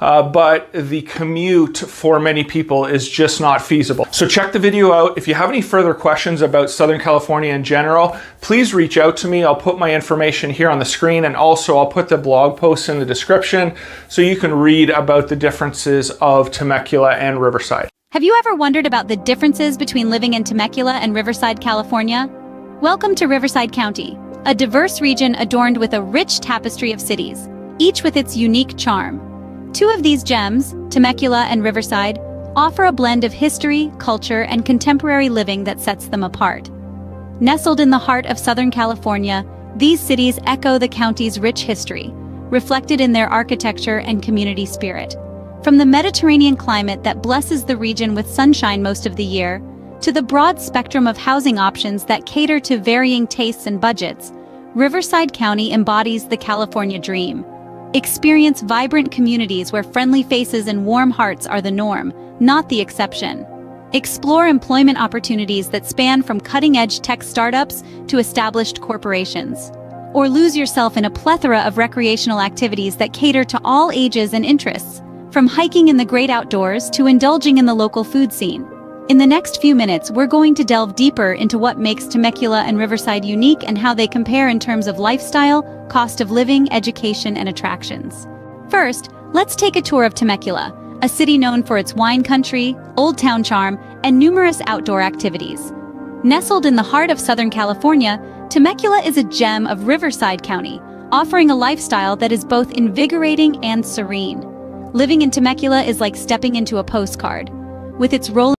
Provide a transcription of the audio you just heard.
uh, but the commute for many people is just not feasible. So check the video out. If you have any further questions about Southern California in general, please reach out to me. I'll put my information here on the screen and also I'll put the blog posts in the description so you can read about the differences of Temecula and Riverside. Have you ever wondered about the differences between living in Temecula and Riverside, California? Welcome to Riverside County, a diverse region adorned with a rich tapestry of cities, each with its unique charm. Two of these gems, Temecula and Riverside, offer a blend of history, culture, and contemporary living that sets them apart. Nestled in the heart of Southern California, these cities echo the county's rich history, reflected in their architecture and community spirit. From the Mediterranean climate that blesses the region with sunshine most of the year, to the broad spectrum of housing options that cater to varying tastes and budgets, Riverside County embodies the California dream. Experience vibrant communities where friendly faces and warm hearts are the norm, not the exception. Explore employment opportunities that span from cutting-edge tech startups to established corporations. Or lose yourself in a plethora of recreational activities that cater to all ages and interests, from hiking in the great outdoors to indulging in the local food scene. In the next few minutes, we're going to delve deeper into what makes Temecula and Riverside unique and how they compare in terms of lifestyle, cost of living, education, and attractions. First, let's take a tour of Temecula, a city known for its wine country, old town charm, and numerous outdoor activities. Nestled in the heart of Southern California, Temecula is a gem of Riverside County, offering a lifestyle that is both invigorating and serene. Living in Temecula is like stepping into a postcard. With its rolling